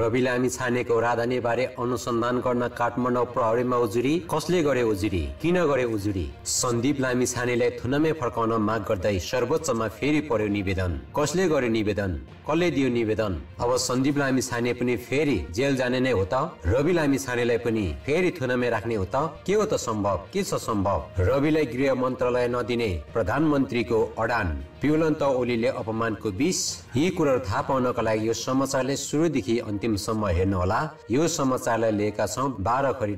रवि लामी छानेको बारे अनुसन्धान गर्न काठमाडौँ प्रहरीमा उजुरी कसले गरे उजुरी किन गरे उजुरी? सन्दीप लामी छानेलाई थुनमै फर्काउन माग गर्दै सर्वोच्चमा फेरि पर्यो निवेदन। कसले गर्यो निवेदन? कसले दियो निवेदन? अब सन्दीप लामी छाने पनि फेरि जेल जाने नै हो त? रवि लामी छानेलाई पनि फेरि थुनमै राख्ने हो त? के हो त सम्भव? के छ सम्भव? रविलाई गृह मन्त्रालय नदिने प्रधानमन्त्रीको अडान। पिउलन्त ओलीले अपमानको बिस यी कुराहरू थाहा पाउनका लागि यो समाचारले सुरुदेखि अन्तिमसम्म हेर्नुहोला। यो समाचारलाई लिएका छौँ बाह्र खरी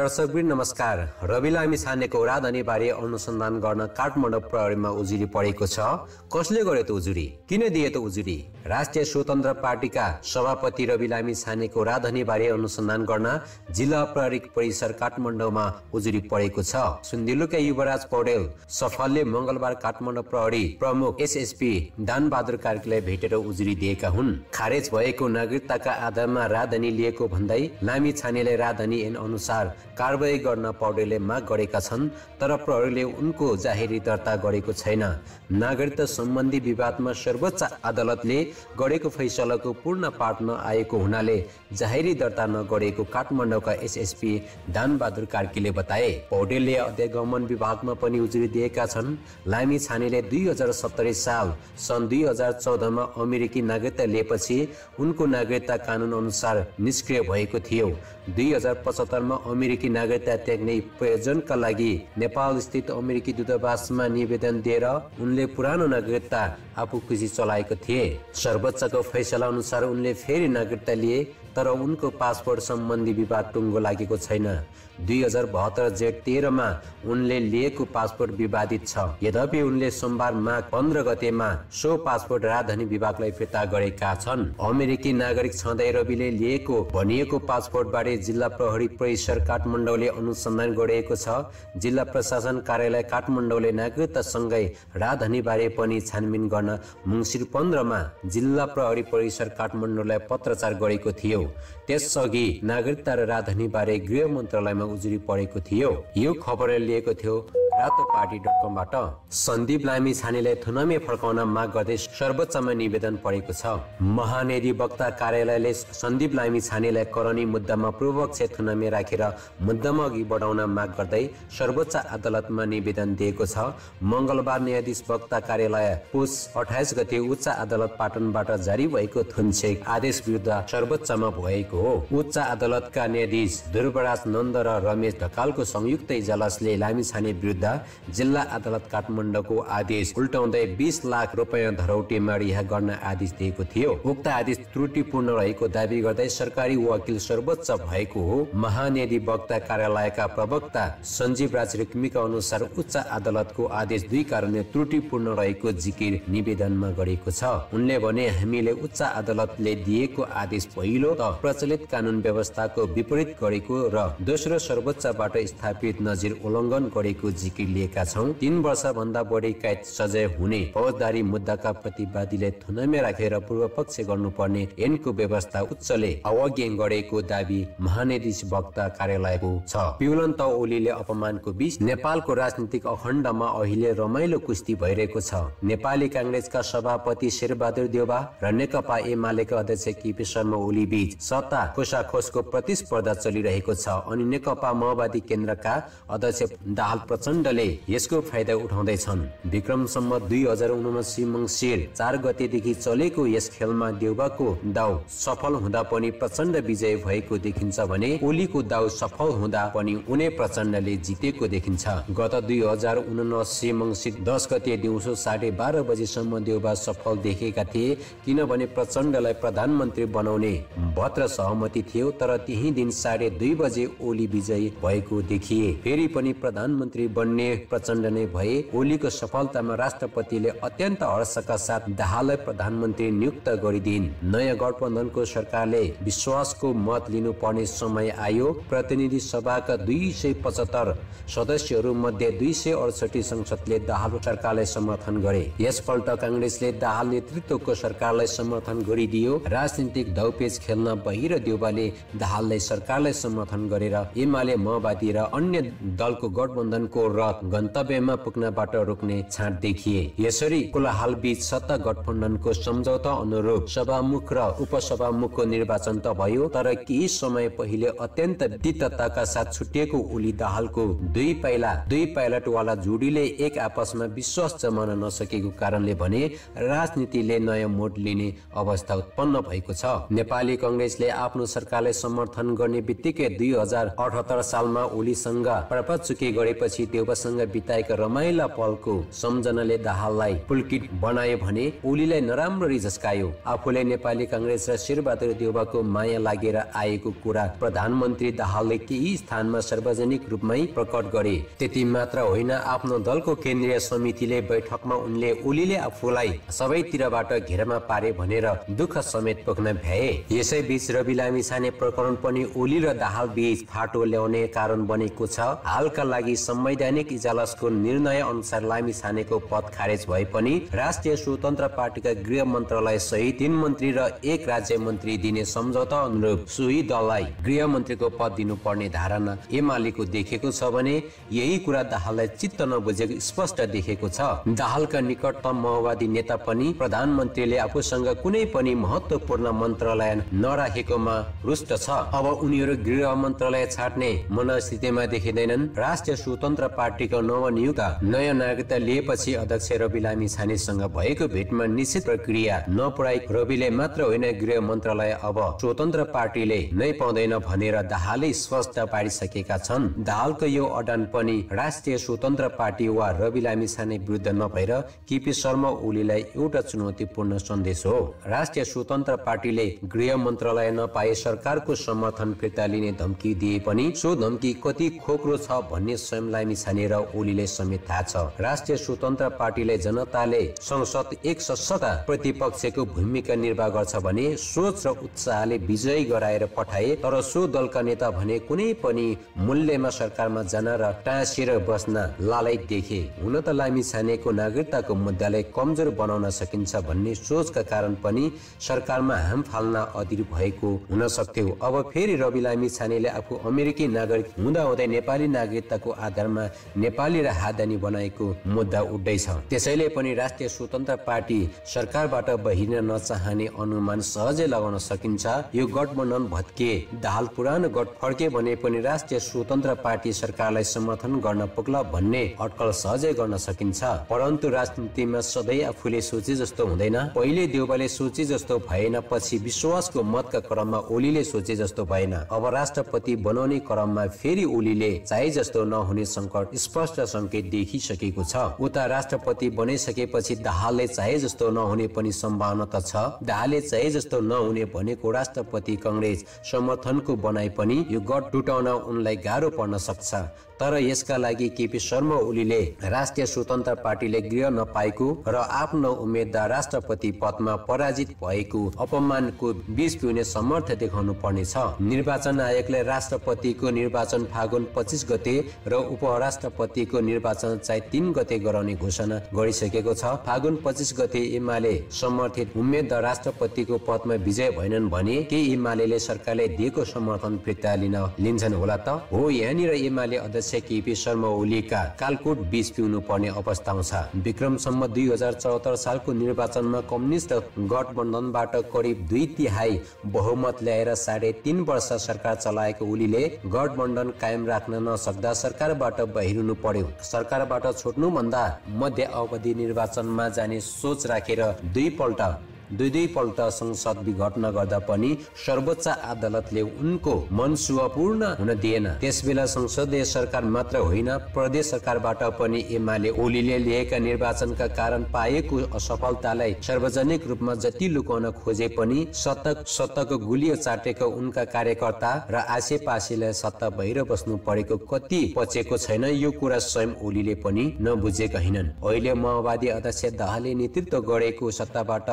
दर्शकवृन्द नमस्कार। रवि लामी छानेको बारे अनुसन्धान गर्न काठमाडौँ प्रहरीमा उजुरी परेको छ। कसले गर्यो त उजुरी? किन दिए त उजुरी? राष्ट्रिय स्वतन्त्र पार्टीका सभापति रवि लामी छानेको बारे अनुसन्धान गर्न जिल्ला प्रहरी परिसर काठमाडौँमा उजुरी परेको छ। सुन्दिलुका युवराज पौडेल सफलले मंगलबार काठमाडौँ प्रहरी प्रमुख एसएसपी दान बहादुर कार्कीलाई भेटेर उजुरी दिएका हुन्। खारेज भएको नागरिकताका आधारमा राजधानी लिएको भन्दै लामी छानेलाई राजधानी ऐन अनुसार कारवाही गर्न पौडेलले माग गरेका छन् तर प्रहरीले उनको जाहेरी दर्ता गरेको छैन। नागरिकता सम्बन्धी विवादमा सर्वोच्च अदालतले गरेको फैसलाको पूर्ण पाठ नआएको हुनाले जाहेरी दर्ता नगरेको काठमाडौँका एसएसपी दानबहादुर कार्कीले बताए। पौडेलले अध्यागमन विभागमा पनि उजुरी दिएका छन्। लामी छानेले दुई हजार सत्तरी साल सन् दुई हजार चौधमा अमेरिकी नागरिकता लिएपछि उनको नागरिकता कानुन अनुसार निष्क्रिय भएको थियो। दुई हजार पचहत्तरमा अमेरिकी नागरिकता त्याग्ने प्रयोजनका लागि नेपाल स्थित अमेरिकी दूतावासमा निवेदन दिएर उनले पुरानो नागरिकता आफू खुसी चलाएको थिए। सर्वोच्चको फैसला अनुसार उनले फेरि नागरिकता लिए तर उनको पासपोर्ट सम्बन्धी विवाद टुङ्गो लागेको छैन। दुई हजार बहत्तर जेठ तेह्रमा उनले लिएको पासपोर्ट विवादित छ। यद्यपि उनले सोमबार माघ पन्ध्र गतेमा सो पासपोर्ट राजधानी विभागलाई फिर्ता गरेका छन्। अमेरिकी नागरिक छँदै रविले लिएको भनिएको पासपोर्ट बारे जिल्ला प्रहरी परिसर काठमाडौँले अनुसन्धान गरिएको छ। जिल्ला प्रशासन कार्यालय काठमाडौँले नागरिकता सँगै राजधानी बारे पनि छानबिन गर्न मङ्सिर पन्ध्रमा जिल्ला प्रहरी परिसर काठमाडौँलाई पत्रचार गरेको थियो। थियो। त्यसअघि नागरिकता र राजधानी बारे गृह मन्त्रालयमा उजुरी परेको थियो। यो खबरले लिएको थियो। रातो पार्टी डट कमबाट सन्दीप लामी छानेलाई थुनमे फर्काउन माग गर्दै सर्वोच्चमा निवेदन परेको छ। महानिधिवक्ता कार्यालयले सन्दीप लामी छानेलाई करणी मुद्दामा पूर्वपक्ष थुनमे राखेर मुद्दामा अघि बढाउन माग गर्दै सर्वोच्च अदालतमा निवेदन दिएको छ। मङ्गलबार न्यायाधीश वक्ता कार्यालय पुस अठाइस गते उच्च अदालत पाटनबाट जारी भएको थुनछेक आदेश विरुद्ध सर्वोच्चमा भएको हो। उच्च अदालतका न्यायाधीश ध्रुवराज नन्द र रमेश ढकालको संयुक्त इजलासले लामी छाने विरुद्ध जिल्ला अदालत काठमाडौँको आदेश उल्टाउँदै बिस लाख रुपियाँ धरौटीमा गर्न आदेश दिएको थियो। उक्त आदेश त्रुटिपूर्ण रहेको दावी गर्दै सरकारी वकिल सर्वोच्च भएको हो। महानिधिवक्ता कार्यालयका प्रवक्ता सञ्जीव राज रेग्मीका अनुसार उच्च अदालतको आदेश दुई कारणले त्रुटिपूर्ण रहेको जिकिर निवेदनमा गरेको छ। उनले भने हामीले उच्च अदालतले दिएको आदेश पहिलो त प्रचलित कानुन व्यवस्थाको विपरीत गरेको र दोस्रो सर्वोच्चबाट स्थापित नजिर उल्लङ्घन गरेको जिकिर लिएका छौँ। तीन वर्ष भन्दा बढी कैद सजाय हुने फौजदारी मुद्दाका प्रतिवादीले थुनमै राखेर पूर्व पक्ष गर्नुपर्ने ऐनको व्यवस्था उच्चले अवज्ञा गरेको दावी महानिदेश वक्ता कार्यालयको छ। पिउलन्त ओलीले अपमानको बीच नेपालको राजनीतिक अखण्डमा अहिले रमाइलो कुस्ती भइरहेको छ। नेपाली काङ्ग्रेसका सभापति शेरबहादुर देउबा र नेकपा एमालेका अध्यक्ष केपी शर्मा ओली बीच सत्ता खोसाखोसको प्रतिस्पर्धा चलिरहेको छ अनि नेकपा माओवादी केन्द्रका अध्यक्ष दाहाल प्रचण्ड प्रचण्डले यसको फाइदा उठाउँदैछन्। विक्रमसम्म दुई हजार उनासी मङ्सिर चार गतेदेखि चलेको यस खेलमा देउबाको दाउ सफल हुँदा पनि प्रचण्ड विजय भएको देखिन्छ भने ओलीको दाउ सफल हुँदा पनि उनी प्रचण्डले जितेको देखिन्छ। गत दुई हजार उनासी मङ्सिर दस गते दिउँसो साढे बाह्र बजेसम्म देउबा सफल देखेका थिए किनभने प्रचण्डलाई प्रधानमन्त्री बनाउने भद्र सहमति थियो तर त्यही दिन साढे दुई बजे ओली विजयी भएको देखिए। फेरि पनि प्रधानमन्त्री बन्ने हुने प्रचण्ड नै भए ओलीको सफलतामा राष्ट्रपतिले अत्यन्त हर्षका साथ दाहाललाई प्रधानमन्त्री नियुक्त गरिदिन्। नयाँ गठबन्धनको सरकारले विश्वासको मत लिनुपर्ने समय आयो। प्रतिनिधि सभाका दुई सय पचहत्तर सदस्यहरू मध्ये दुई सय अडसठी संसदले दाहाल सरकारलाई समर्थन गरे। यसपल्ट काङ्ग्रेसले दाहाल नेतृत्वको सरकारलाई समर्थन गरिदियो। राजनीतिक धौपेज खेल्न बहिर देउबाले दाहाललाई सरकारलाई समर्थन गरेर एमाले माओवादी र अन्य दलको गठबन्धनको गन्तव्यमा पुग्नबाट रोक्ने छाँट देखिए। यसरी कोलाहाल बीच सत्ता गठबन्धनको सम्झौता अनुरूप सभामुख र उपसभामुखको निर्वाचन त भयो तर केही समय पहिले अत्यन्त वित्तताका साथ छुटिएको ओली दाहालको दुई पाइला दुई पाइलटवाला जोडीले एक आपसमा विश्वास जमाउन नसकेको कारणले भने राजनीतिले नयाँ मोड लिने अवस्था उत्पन्न भएको छ। नेपाली कङ्ग्रेसले आफ्नो सरकारलाई समर्थन गर्ने बित्तिकै दुई हजार अठहत्तर सालमा ओलीसँग प्रपत चुके गरेपछि देवसँग बिताएका रमाइला पलको सम्झनाले दाहाललाई पुलकित बनायो भने ओलीलाई नराम्ररी झस्कायो आफूले नेपाली कङ्ग्रेस र शेरबहादुर देउबाको माया लागेर आएको कुरा प्रधानमन्त्री दाहालले केही स्थानमा सार्वजनिक रूपमै प्रकट गरे। त्यति मात्र होइन आफ्नो दलको केन्द्रीय समितिले बैठकमा उनले ओलीले आफूलाई सबैतिरबाट घेरामा पारे भनेर दुःख समेत पोख्न भ्याए। यसै बीच रवि लामी छाने प्रकरण पनि ओली र दाहाल बीच फाटो ल्याउने कारण बनेको छ। हालका लागि संवैधानिक इजलासको निर्णय अनुसार लामी छानेको पद खारेज भए पनि राष्ट्रिय स्वतन्त्र पार्टीका गृह मन्त्रालय सहित तीन मन्त्री र एक राज्य मन्त्री दिने सम्झौता अनुरूप सोही दललाई गृह मन्त्रीको पद दिनुपर्ने धारणा एमालेको देखेको छ भने यही कुरा दाहाललाई चित्त नबुझेको स्पष्ट देखेको छ। दाहालका निकटतम माओवादी नेता पनि प्रधानमन्त्रीले आफूसँग कुनै पनि महत्वपूर्ण मन्त्रालय नराखेकोमा रुष्ट छ। अब उनीहरू गृह मन्त्रालय छाड्ने मनस्थितिमा देखिँदैनन्। राष्ट्रिय स्वतन्त्र पार्टीको नवनियुक्त नयाँ नागरिकता लिएपछि अध्यक्ष रवि लामी छानेसँग भएको भेटमा निश्चित प्रक्रिया नपुराई रविले मात्र होइन गृह मन्त्रालय अब स्वतन्त्र पार्टीले नै पाउँदैन भनेर दाहालले स्पष्ट पारिसकेका छन्। दाहालको यो अडान पनि राष्ट्रिय स्वतन्त्र पार्टी वा रवि लामी छाने विरुद्ध नभएर केपी शर्मा ओलीलाई एउटा चुनौतीपूर्ण सन्देश हो। राष्ट्रिय स्वतन्त्र पार्टीले गृह मन्त्रालय नपाए सरकारको समर्थन फिर्ता लिने धम्की दिए पनि सो धम्की कति खोक्रो छ भन्ने स्वयं लामी छाने र ओलीले समेत थाहा छ। राष्ट्रिय स्वतन्त्र पार्टीले जनताले संसद एक सशक्त प्रतिपक्षको भूमिका निर्वाह गर्छ भने सोच र उत्साहले विजयी गराएर पठाए तर सो दलका नेता भने कुनै पनि मूल्यमा सरकारमा जान र टाँसिएर बस्न लालै देखे। हुन त लामी छानेको नागरिकताको मुद्दालाई कमजोर बनाउन सकिन्छ भन्ने सोचका कारण पनि सरकारमा हाम फाल्न अधीर भएको हुन सक्थ्यो। अब फेरि रवि लामी छानेले आफू अमेरिकी नागरिक हुँदा हुँदै नेपाली नागरिकताको आधारमा नेपाली र हादानी बनाएको मुद्दा उठ्दैछ। त्यसैले पनि राष्ट्रिय स्वतन्त्र पार्टी सरकारबाट बहिर्न नचाहने अनुमान सहजै लगाउन सकिन्छ। यो गठबन्धन भत्के दाहाल पुरानो गठ फर्के भने पनि राष्ट्रिय स्वतन्त्र पार्टी सरकारलाई समर्थन गर्न पुग्ला भन्ने अटकल सहजै गर्न सकिन्छ। परन्तु राजनीतिमा सधैँ आफूले सोचे जस्तो हुँदैन। पहिले देउबाले सोचे जस्तो भएन पछि विश्वासको मतका क्रममा ओलीले सोचे जस्तो भएन। अब राष्ट्रपति बनाउने क्रममा फेरि ओलीले चाहे जस्तो नहुने सङ्कट स्पष्ट सङ्केत देखिसकेको छ। उता राष्ट्रपति बनाइसकेपछि दाहालले चाहे जस्तो नहुने पनि सम्भावना त छ। दाहालले चाहे जस्तो नहुने भनेको राष्ट्रपति कङ्ग्रेस समर्थनको बनाए पनि यो गठ टुटाउन उनलाई गाह्रो पर्न सक्छ। तर यसका लागि केपी शर्मा ओलीले राष्ट्रिय स्वतन्त्र पार्टीले गृह नपाएको र आफ्नो उम्मेद्वार राष्ट्रपति पदमा पराजित भएको अपमानको बीच पिउने समर्थ देखाउनु पर्नेछ निर्वाचन आयोगले राष्ट्रपतिको निर्वाचन फागुन पच्चिस गते र उपराष्ट्रपतिको निर्वाचन चाहिँ तिन गते गराउने घोषणा गरिसकेको छ। फागुन पच्चिस गते एमाले समर्थित उम्मेद्वार राष्ट्रपतिको पदमा विजय भएनन् भने के एमाले सरकारले दिएको समर्थन फिर्ता लिन लिन्छन् होला त। हो यहाँनिर एमाले अध्यक्ष केपी शर्मा ओलीका कालकोट बीच पिउनु पर्ने अवस्था आउँछ। विक्रमसम्म दुई हजार चौहत्तर सालको निर्वाचनमा कम्युनिस्ट गठबन्धनबाट करिब दुई तिहाई बहुमत ल्याएर साढे तिन वर्ष सरकार चलाएको ओलीले गठबन्धन कायम राख्न नसक्दा सरकारबाट बहिरिनु पर्यो। सरकारबाट छुट्नुभन्दा मध्य अवधि निर्वाचनमा जाने सोच राखेर दुईपल्ट दुई दुईपल्ट संसद विघटन गर्दा पनि सर्वोच्च अदालतले उनको मनसुवा पूर्ण हुन दिएन। त्यसबेला संसदीय सरकार मात्र होइन प्रदेश सरकारबाट पनि एमाले ओलीले लिएका निर्वाचनका कारण पाएको असफलतालाई सार्वजनिक रूपमा जति लुकाउन खोजे पनि शतक शतक गुलियो चाटेको उनका कार्यकर्ता र आसेपासेलाई सत्ता बाहिर बस्नु परेको कति पचेको छैन यो कुरा स्वयं ओलीले पनि नबुझेका होइनन्। अहिले माओवादी अध्यक्ष दाहालले नेतृत्व गरेको सत्ताबाट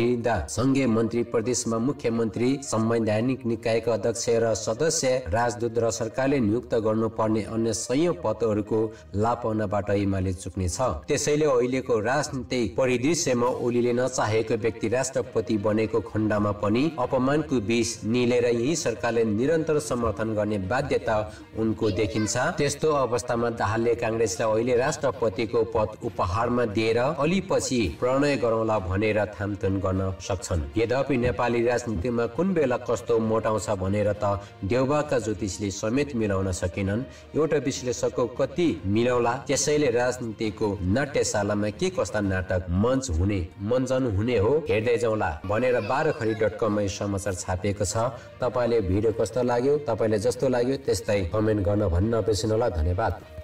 भइरहँदा सङ्घीय मन्त्री प्रदेशमा मुख्यमन्त्री संवैधानिक निकायका अध्यक्ष र सदस्य राजदूत र सरकारले नियुक्त गर्नुपर्ने अन्य सयौं पदहरूको लाभ पाउनबाट एमाले चुक्नेछ। त्यसैले अहिलेको राजनीतिक परिदृश्यमा ओलीले नचाहेको व्यक्ति राष्ट्रपति बनेको खण्डमा पनि अपमानको विष निलेर यही सरकारले निरन्तर समर्थन गर्ने बाध्यता उनको देखिन्छ। त्यस्तो अवस्थामा दाहालले काङ्ग्रेसलाई अहिले राष्ट्रपतिको पद उपहारमा दिएर अलि पछि प्रणय गरौँला भनेर थामथुन गर्न सक्छन्। यद्यपि नेपाली राजनीतिमा कुन बेला कस्तो मोटाउँछ भनेर त देउबाका ज्योतिषले समेत मिलाउन सकेनन्। एउटा विश्लेषकको कति मिलाउला त्यसैले राजनीतिको नाट्यशालामा के कस्ता नाटक मञ्च हुने मञ्चन हुने हो हेर्दै जाउँला भनेर बाह्र खरी डट कममा समाचार छापिएको छ। तपाईँले भिडियो कस्तो लाग्यो तपाईँले जस्तो लाग्यो त्यस्तै कमेन्ट गर्न भन्न नबिर्सिनु होला धन्यवाद।